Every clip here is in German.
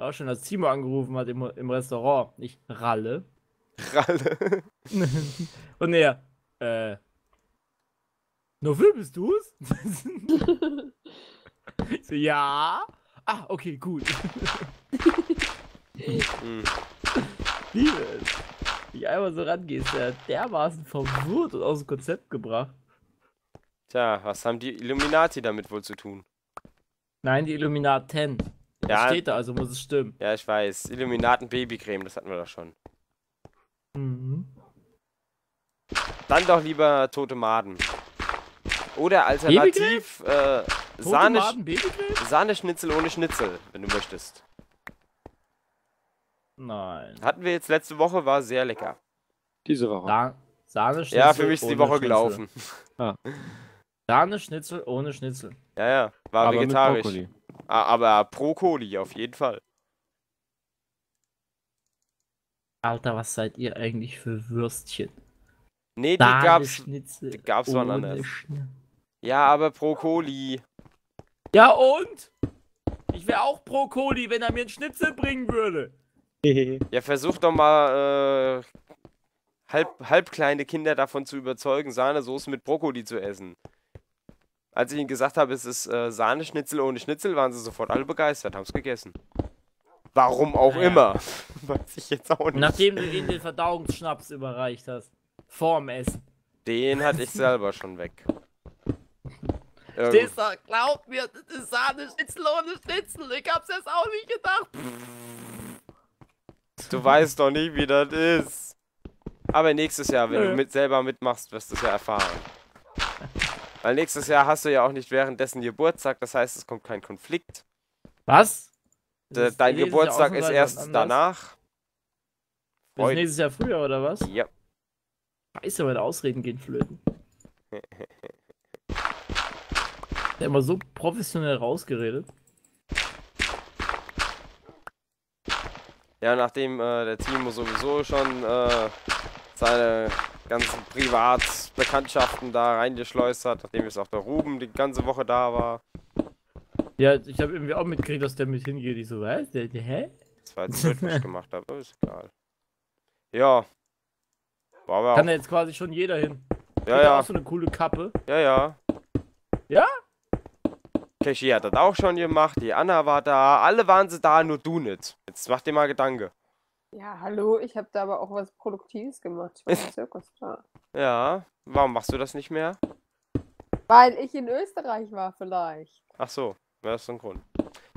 War auch schon, als Timo angerufen hat im, im Restaurant. Nicht Ralle. Ralle. Und er, äh. Nur bist du's? Ich so, ja. Ah, okay, gut. Hm. Liebe es. Wie einmal so rangehst, der dermaßen verwirrt und aus dem Konzept gebracht. Tja, was haben die Illuminati damit wohl zu tun? Nein, die Illuminaten. Das Ja, steht da, also muss es stimmen. ja, ich weiß. Illuminaten Babycreme, das hatten wir doch schon. Mhm. Dann doch lieber tote Maden. Oder alternativ äh, Sahne? Sahneschnitzel ohne Schnitzel, wenn du möchtest. Nein. Hatten wir jetzt letzte Woche, war sehr lecker. Diese Woche. Sa Sahne, Schnitzel Ja, für mich ist die Woche Schnitzel. gelaufen. Sahne, Schnitzel ohne Schnitzel. Ja, ja, war Aber mit vegetarisch. Brokkoli. Ah, Aber Brokkoli auf jeden Fall. Alter, was seid ihr eigentlich für Würstchen? Nee, die Sahne, gab's. Schnitzel die gab's wann anders. Schni- Ja, aber Brokkoli. Ja und? Ich wäre auch pro Coli, wenn er mir einen Schnitzel bringen würde. Ja, versuch doch mal äh, halb, halb kleine Kinder davon zu überzeugen, Sahnesoße mit Brokkoli zu essen. Als ich ihnen gesagt habe, es ist äh, Sahneschnitzel ohne Schnitzel, waren sie sofort alle begeistert, haben es gegessen. Warum auch Naja. immer. Weiß ich jetzt auch nicht. Nachdem du ihnen den Verdauungsschnaps überreicht hast. Vorm Essen. Den hatte ich selber schon weg. Ähm, Stehst da, glaub mir, das ist Sahne, Schnitzel ohne Schnitzel. Ich hab's jetzt auch nicht gedacht. du weißt doch nicht, wie das ist. Aber nächstes Jahr, wenn Nö. du mit selber mitmachst, wirst du es ja erfahren. Weil nächstes Jahr hast du ja auch nicht währenddessen Geburtstag, das heißt, es kommt kein Konflikt. Was? De, dein Geburtstag ist erst danach. Freut- nächstes Jahr früher, oder was? Ja. Scheiße, meine Ausreden gehen flöten. Der immer so professionell rausgeredet. Ja, nachdem äh, der Timo sowieso schon äh, seine ganzen Privatbekanntschaften da reingeschleust hat, nachdem jetzt auch der Ruben die ganze Woche da war. Ja, ich habe irgendwie auch mitgekriegt, dass der mit hingeht. Ich so, was? Hä? Das war jetzt blöd, was ich gemacht habe, aber ist egal. Ja. War aber Kann da jetzt quasi schon jeder hin. ja, Hat ja, auch so eine coole Kappe. ja, ja. Ja? Keshi hat das auch schon gemacht, die Anna war da, alle waren sie da, nur du nicht. Jetzt mach dir mal Gedanke. Ja, hallo, ich habe da aber auch was Produktives gemacht. Ich war im Zirkus da. Ja, warum machst du das nicht mehr? Weil ich in Österreich war vielleicht. Ach so, wäre das so ein Grund.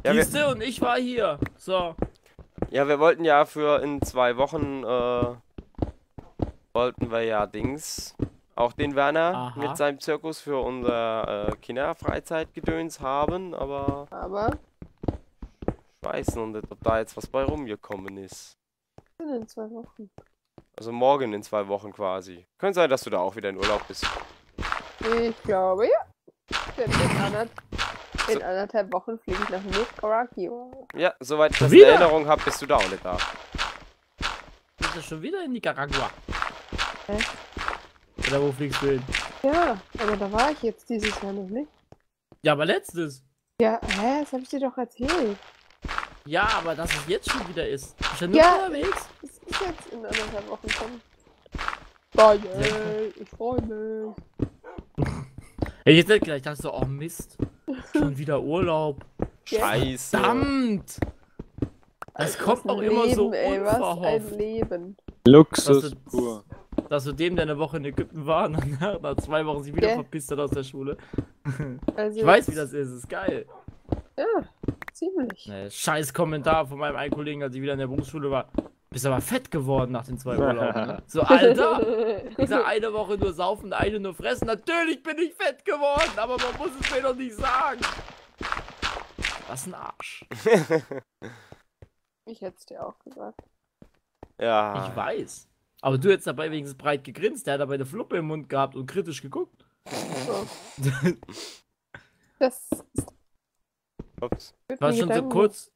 Ja wir, Siehste, und ich war hier. So. ja, wir wollten ja für in zwei Wochen, äh, wollten wir ja Dings, auch den Werner Aha. mit seinem Zirkus für unser äh, Kinderfreizeitgedöns haben, aber Aber ich weiß noch nicht, ob da jetzt was bei rumgekommen ist. In den zwei Wochen. Also morgen in zwei Wochen quasi. Könnte sein, dass du da auch wieder in Urlaub bist. Ich glaube, ja. Denn in, anderth in anderthalb Wochen fliege ich nach Nicaragua. Ja, soweit ich das in? Erinnerung habe, bist du da auch nicht da. Bist du schon wieder in Nicaragua? Hä? Oder wo fliegst du hin? Ja, aber da war ich jetzt dieses Jahr noch nicht. Ja, aber letztes. Ja, hä, das habe ich dir doch erzählt. Ja, aber dass es jetzt schon wieder ist. Bist du nur Ja. unterwegs? Das ist jetzt in anderthalb Wochen schon. Geil, ich freue mich. Hätte ich jetzt nicht gedacht, ich dachte so, oh Mist. Schon wieder Urlaub. Scheiße. Verdammt! Es kommt auch immer so ey, was ein unverhofft. Leben. Luxus Das ist- pur. Dass du dem, der eine Woche in Ägypten war, und dann nach zwei Wochen sich wieder Ja. verpisst hat aus der Schule. Also, Ich weiß, wie das ist, ist geil. Ja, ziemlich. Nee, scheiß Kommentar von meinem einen Kollegen, als ich wieder in der Berufsschule war. Bist aber fett geworden nach den zwei Urlauben. ne? So, Alter! Ich sag, eine Woche nur saufen, eine nur fressen. Natürlich bin ich fett geworden, aber man muss es mir doch nicht sagen. Was ein Arsch. ich hätte es dir auch gesagt. Ja. Ich weiß. Aber du hättest dabei wenigstens breit gegrinst. Der hat dabei eine Fluppe im Mund gehabt und kritisch geguckt. Das Ups. War schon so kurz.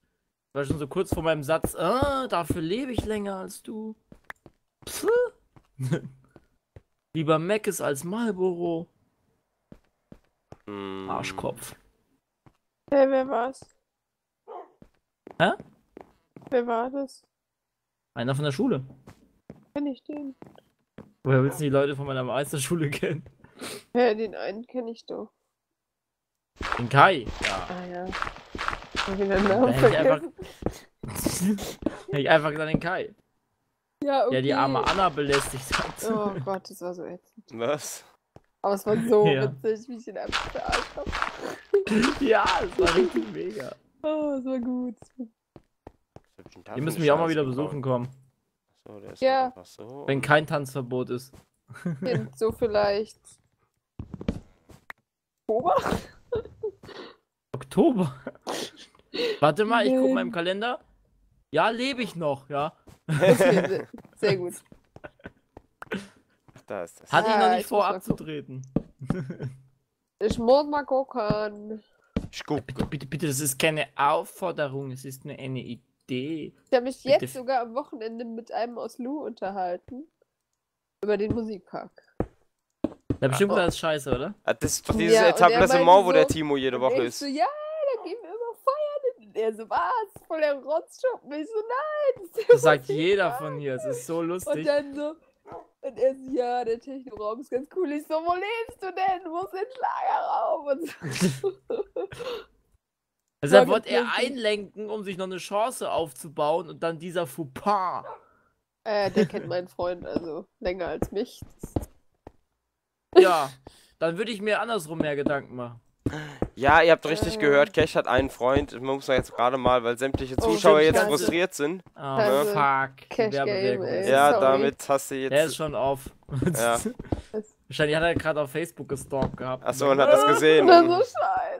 War schon so kurz vor meinem Satz. Ah, dafür lebe ich länger als du. Pff. Lieber Meckes als Marlboro. Hm. Arschkopf. Hey, wer war's? Hä? Wer war das? Einer von der Schule. Kenn ich den? Woher willst du die Leute von meiner Meisterschule kennen? Ja, den einen kenne ich doch. Den Kai. Ja. Ah ja. Hab ich den Da Namen hätte ich einfach, vergessen. hätte ich einfach gesagt den Kai. Ja, okay. Der die arme Anna belästigt hat. Oh Gott, das war so ätzend. Was? Aber es war so Ja. witzig, wie ich ihn einfach verarscht habe. ja, das war richtig mega. Oh, es war gut. Die müssen mich auch mal wieder besuchen kommen. So, der ist Ja. so. Wenn kein Tanzverbot ist. So vielleicht. Oktober? Oktober. Warte mal, ich guck Nein. mal im Kalender. Ja, lebe ich noch, ja. Okay, sehr, gut. Da ist das. Hatte ich Ah, noch nicht ich vor abzutreten. Ich muss mal gucken. Ich guck. Bitte, bitte, bitte, das ist keine Aufforderung, es ist nur eine Idee. Ich habe mich Bitte. jetzt sogar am Wochenende mit einem aus Lu unterhalten. Über den Musikpark. Da bestimmt Oh. alles scheiße, oder? Ah, Das ist doch dieses Ja, und Etablissement, wo der Timo jede Und Woche ist. so, ja, da gehen wir immer feiern. Und er so, was? Voll der Rotzschuppen. Ich so, nein. Das, Das sagt jeder von hier, es ist so Und lustig. dann so, und er so, ja, der Technoraum ist ganz cool. Ich so, wo lebst du denn? Wo ist der Schlagerraum? Und so. Deshalb Sag wollte er einlenken, um sich noch eine Chance aufzubauen und dann dieser Fauxpas. äh, der kennt meinen Freund also länger als mich. Ja, dann würde ich mir andersrum mehr Gedanken machen. Ja, ihr habt richtig Äh. gehört, Cash hat einen Freund. Man muss jetzt gerade mal, weil sämtliche Oh, Zuschauer stimmt, jetzt scheiße. frustriert sind. Oh, Also, fuck. Cash. Game, ey. Ja, sorry. damit hast du Der ist jetzt. schon auf. Ja. Wahrscheinlich hat er gerade auf Facebook gestalkt gehabt. Achso, und hat das gesehen. Das ist so scheiße.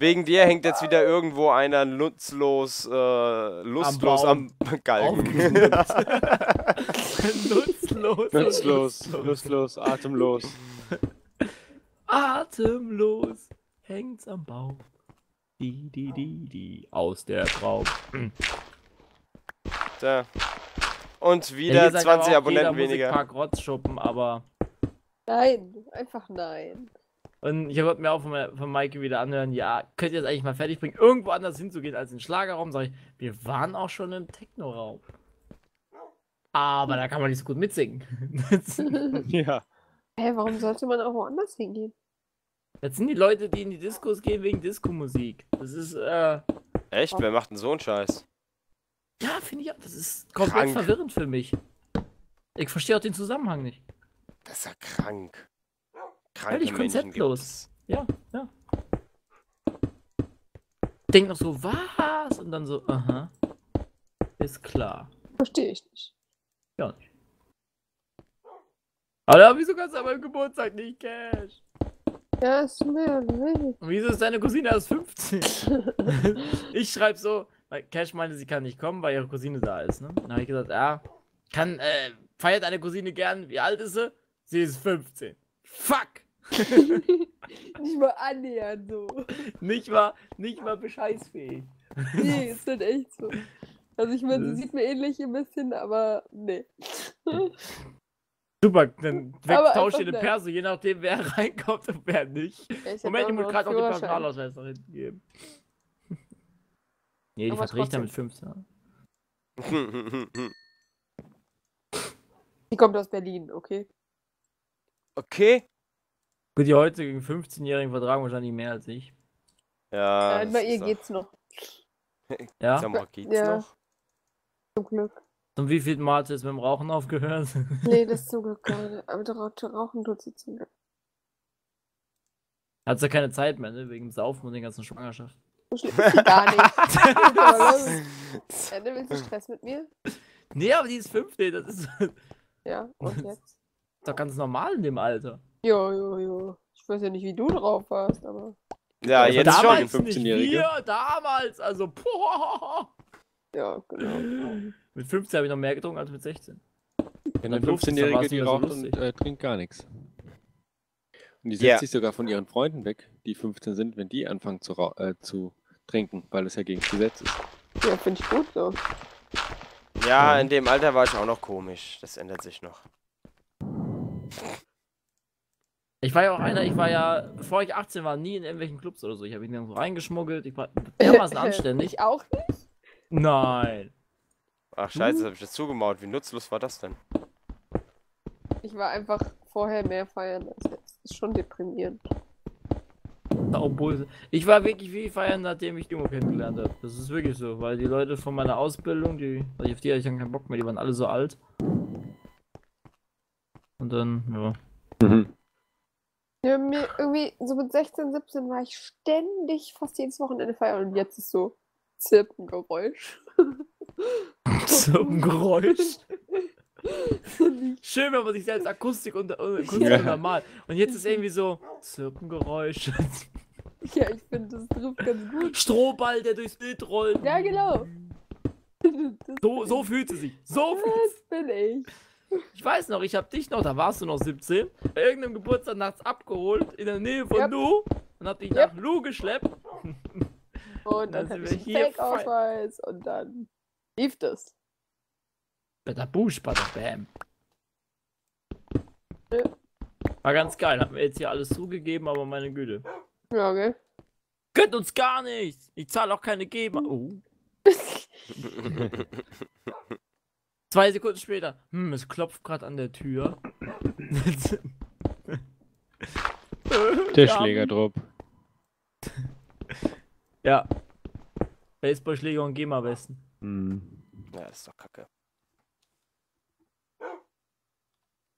Wegen dir hängt jetzt wieder irgendwo einer nutzlos, äh, lustlos am, Galgen. Nutzlos. Nutzlos, lustlos, atemlos. Atemlos hängt's am Bauch. Die, die, die, die, aus der Traum. Tja. Und Ja, wieder aber 20 auch Abonnenten weniger. Musikpark Rotzschuppen, aber. Nein, einfach nein. Und ich wollte mir auch von, von Maike wieder anhören, ja, könnt ihr das eigentlich mal fertig bringen, irgendwo anders hinzugehen als in den Schlagerraum? Sag ich, wir waren auch schon im Technoraum. Aber da kann man nicht so gut mitsingen. Ja. Hä, warum sollte man auch woanders hingehen? Jetzt sind die Leute, die in die Diskos gehen wegen Disco-Musik. Das ist, äh, Echt? Wer macht denn so einen Scheiß? ja, finde ich auch, das ist komplett Krank. verwirrend für mich. Ich verstehe auch den Zusammenhang nicht. Das ist ja krank. Völlig Menschen konzeptlos. Ja, ja. Denk noch so, was? Und dann so, aha. Ist klar. Verstehe ich nicht. Ja nicht. Aber wieso kannst du an meinem Geburtstag nicht Cash? Ja, ist mir. Und wieso ist deine Cousine erst 15? ich schreib so, weil Cash meinte, sie kann nicht kommen, weil ihre Cousine da ist, ne? Dann habe ich gesagt, ja, kann, äh, feiert deine Cousine gern, wie alt ist sie? Sie ist 15. Fuck! nicht mal annähernd so. Nicht mal, nicht mal bescheißfähig. Nee, ist halt echt so. Also ich meine, sie sieht mir ähnlich ein bisschen, aber nee. Super, dann Aber tauscht einfach ihr den nett. Perso, je nachdem, wer reinkommt und wer nicht. Ich Moment, ich auch muss gerade den Führerschein. Personalausweis noch hinten geben. Nee, die Aber verdrehe ich dann trotzdem. mit 15. Die kommt aus Berlin, okay? okay. Gut, die heutigen 15-Jährigen vertragen wahrscheinlich mehr als ich. Ja. Nein, das bei ihr ist doch- geht's noch. Ja? Sag mal, geht's Ja. noch? Zum Glück. Und wie viel Mal hat sie jetzt mit dem Rauchen aufgehört? Nee, das zum Glück gerade. Aber rauchen, rauchen tut sie zum Glück. hat sie keine Zeit mehr, ne? Wegen dem Saufen und den ganzen Schwangerschaft. So ist gar nicht. Los. Ende, willst du Stress mit mir? Nee, aber die ist 15, das ist Ja, und jetzt? doch ganz normal in dem Alter. Jo, jo, jo. Ich weiß ja nicht, wie du drauf warst, aber. Ja, Also jetzt schon. nicht 15-Jährige. wir, damals, also boah. Ja, genau. Mit 15 habe ich noch mehr getrunken als mit 16. Wenn eine Dann durfte es, dann 15-Jährige, war's die mehr so raucht und äh, trinkt gar nichts. Und die setzt Ja. sich sogar von ihren Freunden weg, die 15 sind, wenn die anfangen zu, äh, zu trinken, weil das ja gegen das Gesetz ist. Ja, finde ich gut so. Ja, in dem Alter war ich auch noch komisch. Das ändert sich noch. Ich war ja auch einer, ich war ja, bevor ich 18 war, nie in irgendwelchen Clubs oder so. Ich habe mich nirgendwo reingeschmuggelt. Ich war dermaßen anständig. Ich auch nicht. Nein. Ach scheiße, Du? das hab ich jetzt zugemauert. Wie nutzlos war das denn? Ich war einfach vorher mehr feiern als jetzt. Ist schon deprimierend. Obwohl, ich war wirklich viel feiern, nachdem ich Dimo kennengelernt habe. Das ist wirklich so, weil die Leute von meiner Ausbildung, die, also auf die hatte ich dann keinen Bock mehr, die waren alle so alt. Und dann, ja. Mhm. Ja, mir irgendwie, so mit 16, 17 war ich ständig fast jedes Wochenende feiern und jetzt ist so Zirpengeräusch. So ein Geräusch. Nicht- Schön, wenn man sich selbst Akustik und Akustik Ja. normal. Und jetzt ist irgendwie so Zirpengeräusch. ja, ich finde, das trifft ganz gut. Strohball, der durchs Bild rollt. Ja, genau. Das, So, so fühlt sie sich. So fühlt das bin ich. Ich weiß noch, ich hab dich noch, da warst du noch 17, bei irgendeinem Geburtstag nachts abgeholt, in der Nähe von Yep. Lu, und hab dich Yep. nach Lu geschleppt. Und Dann dann sind wir hier Fake-Ausweis und dann lief das. Bada Busch, bada Bam. Ja. War ganz geil, hat mir jetzt hier alles zugegeben, aber meine Güte. Ja, gell? Gönnt uns gar nichts! Ich zahle auch keine GEMA. Oh. Zwei Sekunden später. Hm, es klopft gerade an der Tür. Der Schlägerdrop. Ja. Baseballschläger und GEMA-Westen. Mhm. ja, ist doch kacke.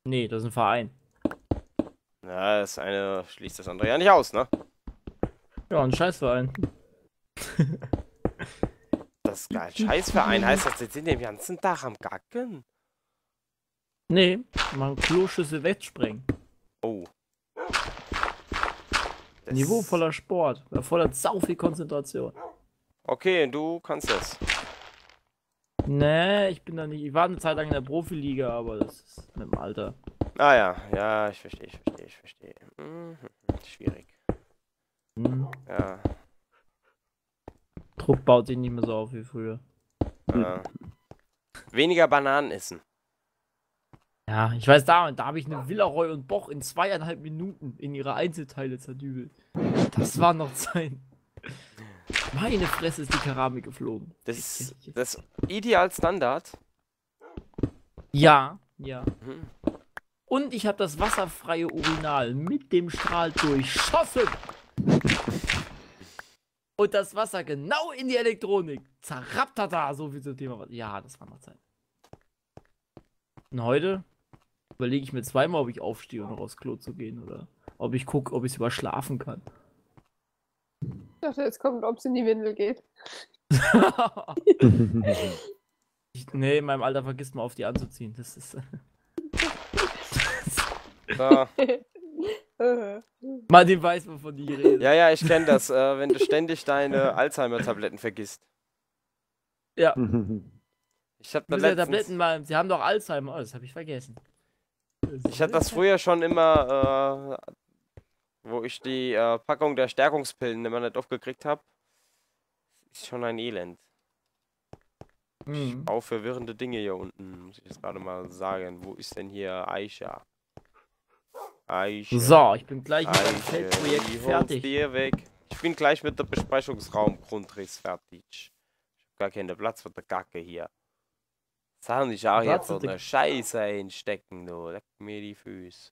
Nee, das ist ein Verein. Ja, das eine schließt das andere ja nicht aus, ne? Ja, ein Scheißverein. Geil. Scheißverein heißt das, jetzt sind den ganzen Tag am Gacken. Nee, man Kloschüssel wegsprengen. Oh. Das- Niveauvoller Sport. Erfordert sau viel Konzentration. Okay, du kannst das. Nee, ich bin da nicht. Ich war eine Zeit lang in der Profiliga, aber das ist mit dem Alter. Ah ja, ja, ich verstehe, ich verstehe, ich verstehe. Mhm. Schwierig. Hm. Ja. Druck baut sich nicht mehr so auf wie früher. äh. Weniger Bananen essen. Ja, ich weiß da, da habe ich eine Villaroy und Boch in zweieinhalb Minuten in ihre Einzelteile zerdübelt. Das war noch Zeit. Meine Fresse ist die Keramik geflogen. Das ist das Idealstandard. Ja, ja. Mhm. Und ich habe das wasserfreie Urinal mit dem Strahl durchschossen. Und das Wasser genau in die Elektronik. Zerraptata, so viel zum Thema. Ja, das war noch Zeit. Und heute überlege ich mir zweimal, ob ich aufstehe, um noch aufs Klo zu gehen oder ob ich gucke, ob ich es überschlafen kann. Ich dachte, jetzt kommt, ob es in die Windel geht. ich, nee, in meinem Alter vergisst man auf die anzuziehen. Das ist. So. Martin weiß, wovon die rede. Ja, ja, ich kenne das, äh, wenn du ständig deine Alzheimer-Tabletten vergisst. Ja. Ich hab da Diese letztens, Tabletten mal, sie haben doch Alzheimer. Oh, das habe ich vergessen. ich hatte das früher schon immer, äh, wo ich die äh, Packung der Stärkungspillen immer nicht aufgekriegt habe. Ist schon ein Elend. Mhm. Auch verwirrende Dinge hier unten, muss ich jetzt gerade mal sagen. Wo ist denn hier Aisha? Aisha. So, ich bin gleich mit dem Feldprojekt fertig. Ich bin gleich mit der Besprechungsraum Grundriss fertig. Ich hab gar keinen Platz für die Kacke hier. Sag nicht auch jetzt so eine Scheiße einstecken, du. Leck mir die Füße.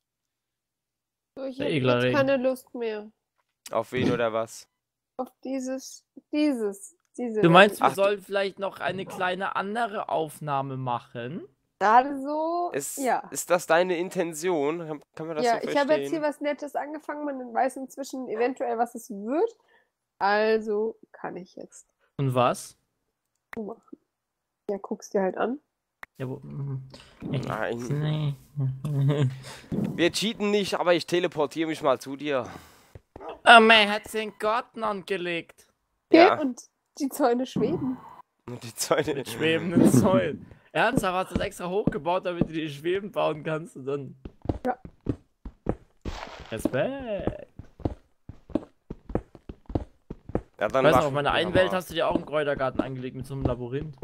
so, ich Der Egler jetzt keine Lust mehr Auf wen oder was? auf dieses, dieses, diese. Du meinst, wir Ach, sollen vielleicht noch eine kleine andere Aufnahme machen? Gerade so? Ist, ja. ist das deine Intention? Kann, kann man das Ja, so ich verstehen? habe jetzt hier was Nettes angefangen. Man weiß inzwischen eventuell, was es wird. Also kann ich jetzt Und was? machen. Ja, guck's dir halt an. Ja, wo, mhm. Nein. Nee. Wir cheaten nicht, aber ich teleportiere mich mal zu dir. oh, man hat den Garten angelegt. Okay, Ja. und die Zäune schweben. Und die Zäune. Mit schwebenden Säulen. Ernsthaft hast du das extra hochgebaut, damit du die schwebend bauen kannst und dann. Ja. Respekt. Ja, Ich dann weiß noch, mach auf meiner einen Welt hast du dir auch einen Kräutergarten angelegt mit so einem Labyrinth.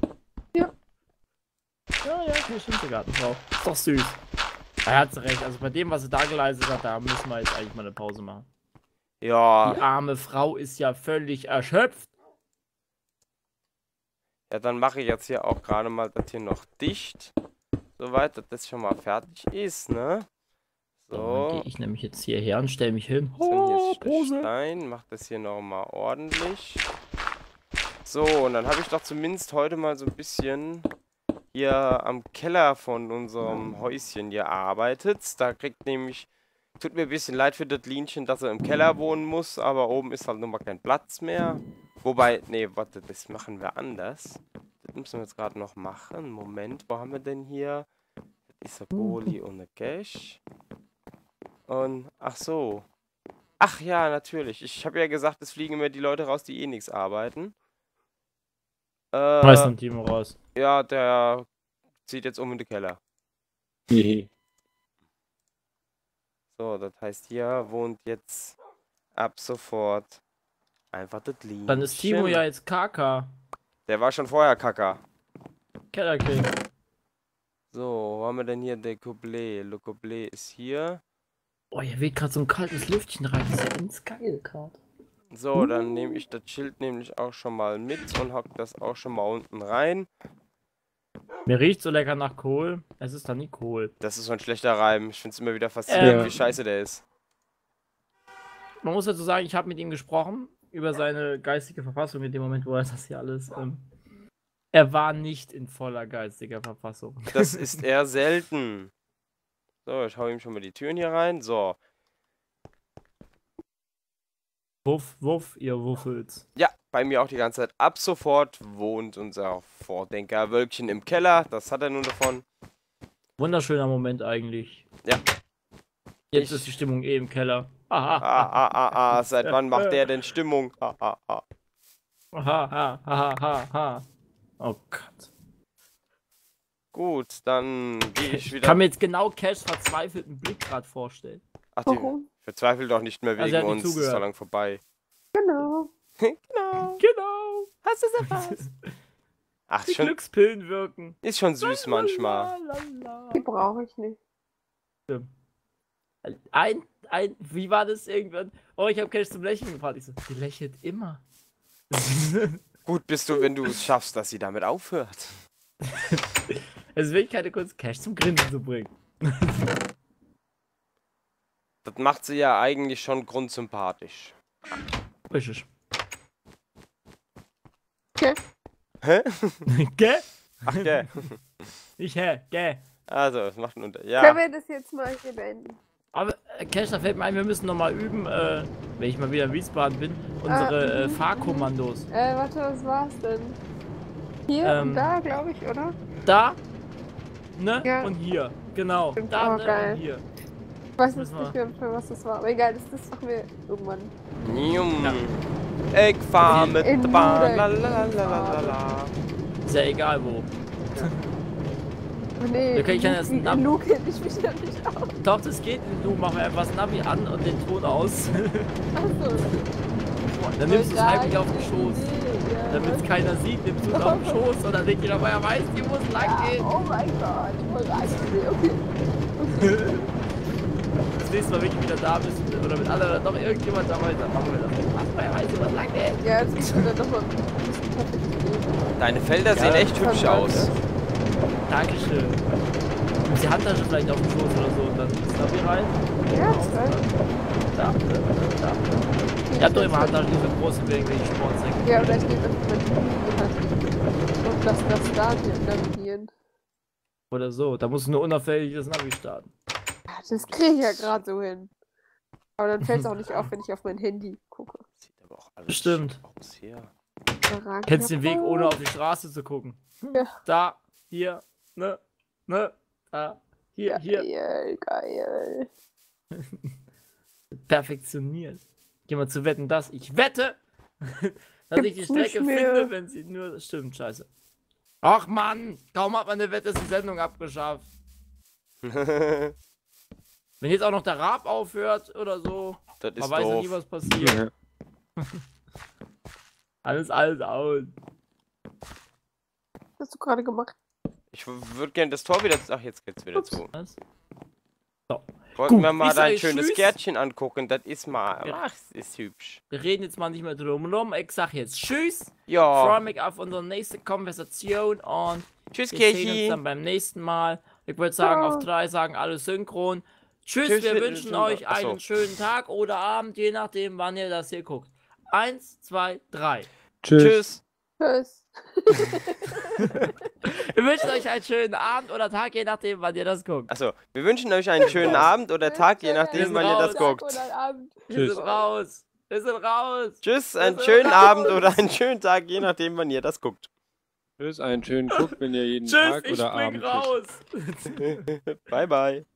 Ja. Ja, ja, okay, stimmt, die Gartenfrau. Ist doch süß. Er hat recht, also bei dem, was sie da geleistet hat, da müssen wir jetzt eigentlich mal eine Pause machen. Die Ja, arme Frau ist ja völlig erschöpft. Ja, dann mache ich jetzt hier auch gerade mal das hier noch dicht. Soweit, dass das schon mal fertig ist, ne? So. Dann So. gehe ich nämlich jetzt hierher und stelle mich hin. Dann Oh, Pose. Stein, mach das hier nochmal ordentlich. So, und dann habe ich doch zumindest heute mal so ein bisschen hier am Keller von unserem Häuschen gearbeitet. Da kriegt nämlich, tut mir ein bisschen leid für das Linchen, dass er im Keller wohnen muss, aber oben ist halt nun mal kein Platz mehr. Wobei, nee, warte, das machen wir anders. Das müssen wir jetzt gerade noch machen. Moment, wo haben wir denn hier? Das ist ein Goli und eine Cash. Und, ach so. Ach ja, natürlich. Ich habe ja gesagt, es fliegen immer die Leute raus, die eh nichts arbeiten. Äh, den Timo raus. ja, der zieht jetzt um in den Keller. So, das heißt, hier wohnt jetzt ab sofort einfach das Lied. Dann ist Timo ja jetzt KK. Der war schon vorher Kacker. Kellerking. So, wo haben wir denn hier der Coublet? Le Coublet ist hier. Oh, hier weht gerade so ein kaltes Lüftchen rein. Das ist ja ins geil gerade. So, dann nehme ich das Schild nämlich auch schon mal mit und hock das auch schon mal unten rein. Mir riecht so lecker nach Kohl. Es ist dann nie Kohl. Das ist so ein schlechter Reim. Ich finde es immer wieder faszinierend, Ähm. wie scheiße der ist. Man muss dazu sagen, ich habe mit ihm gesprochen über seine geistige Verfassung in dem Moment, wo er das hier alles. Ähm, er war nicht in voller geistiger Verfassung. Das ist eher selten. So, ich hau ihm schon mal die Türen hier rein. So, Wuff, wuff, ihr Wuffels. ja, bei mir auch die ganze Zeit. Ab sofort wohnt unser Vordenker Wölkchen im Keller. Das hat er nun davon. Wunderschöner Moment eigentlich. Ja. Jetzt Ich- ist die Stimmung eh im Keller. Aha, Ah, ah, ah, ah, seit wann macht der denn Stimmung? Ah, ah, ah. aha, aha, aha, aha, aha. Oh Gott. Gut, dann gehe ich Ich wieder. kann mir jetzt genau Cash verzweifelten Blick gerade vorstellen. Ach, die Warum? verzweifelt doch nicht mehr Also, wegen er nicht uns. Ist zugehört. so lang vorbei. Genau. genau. Genau. Hast du es erfasst? Ach, Die schon, Glückspillen wirken. ist schon süß manchmal. Die brauche ich nicht. Ein, ein, wie war das irgendwann? Oh, ich habe Cash zum Lächeln gebracht. Ich so, die lächelt immer. Gut bist du, wenn du es schaffst, dass sie damit aufhört. Es ist wirklich keine Kunst, Cash zum Grinsen zu bringen. Das macht sie ja eigentlich schon grundsympathisch. Richtig. Hä? Gä? Ach, gell. Ich hä, gä. Also, es macht einen Unter. Können Ja. wir das jetzt mal hier beenden? Aber äh, Cash, da fällt mir ein, wir müssen nochmal üben, äh, wenn ich mal wieder in Wiesbaden bin, unsere äh, mhm. Fahrkommandos. Äh, warte, was war's denn? Hier Ähm, und da, glaube ich, oder? Da, ne? Ja. Und hier. Genau. Stimmt, Da, oh, ne? geil. Und hier. Ich weiß jetzt nicht mehr, für was das war. Aber egal, das, das machen wir irgendwann. Njum. Ja. Ich fahr mit In der Bahn. Nudeln. Lalalala. Ist ja egal wo. Oh nee, können- ich kann jetzt Namen- Luke kennt ich mich ja nicht aus. Doch, das geht. Du mach einfach das Navi an und den Ton aus. Achso. Dann nimmst du es heimlich auf den Schoß. Damit es keiner sieht, nimmst du es auf den Schoß und dann denkt jeder, weil er weiß, hier muss es lang Ja, gehen. oh mein Gott, voll okay, okay. Das nächste Mal, wenn ich wieder da bist oder mit anderen noch irgendjemand dabei ist, dann machen wir das. Ach, weil er weiß, wo es lang geht. Ja, jetzt müssen wir dann nochmal Deine Felder Ja, sehen echt das hübsch aus. sein. Dankeschön. Nimmst die Handtasche vielleicht auf den Schoß oder so und dann das Navi rein. Ja, das ist geil. Da, da, da. Ich hab doch immer Handtaschen, die so groß sind wie irgendwelche Sportsäcke. Ja, oder ich nehme einfach mein Handy halt und lass das da hier navigieren. Oder so. Da musst du nur unauffällig das Navi starten. Das kriege ich ja gerade so hin. Aber dann fällt es auch nicht auf, wenn ich auf mein Handy gucke. Sieht aber auch alles Bestimmt. schick aus hier. Kennst ja den Weg, ohne auf die Straße zu gucken. Ja. Da, hier, ne, ne, da, hier, hier. Geil, geil. Perfektioniert. Geh mal zu wetten, dass ich wette, dass ich die Strecke finde, wenn sie nur. Stimmt, scheiße. Ach Mann, kaum hat man eine Wette, ist die Sendung abgeschafft. Wenn jetzt auch noch der Raab aufhört oder so, das man ist weiß ja nie, was passiert. Alles, alles aus. Was hast du gerade gemacht? Ich würde gerne das Tor wieder. Ach, jetzt geht's wieder Ups. zu. Was? So. Wollten Gut, wir mal dein schönes Tschüss. Gärtchen angucken. Das ist mal. Ja. Ach, das ist hübsch. Wir reden jetzt mal nicht mehr drum rum. Ich sag jetzt Tschüss. Ich Ja. freue mich auf unsere nächste Konversation und Tschüss, wir sehen uns Kirchi. dann beim nächsten Mal. Ich würde sagen, auf Ciao. drei sagen alle synchron. Tschüss, Tschüss, wir wir- wünschen euch Achso. einen schönen Tag oder Abend, je nachdem, wann ihr das hier guckt. Eins, zwei, drei. Tschüss. Tschüss. Tschüss. Wir wünschen euch einen schönen Abend oder Tag, je nachdem, wann ihr das guckt. Achso, wir wünschen euch einen schönen Abend oder Tag, je nachdem, wann ihr das guckt. Oder Abend. Wir Tschüss. sind raus. Wir sind raus. Tschüss, einen schönen raus. Abend oder einen schönen Tag, je nachdem, wann ihr das guckt. Tschüss, einen schönen Guck, wenn ihr jeden Tschüss, Tag ich oder spring Abend raus. Bye, bye.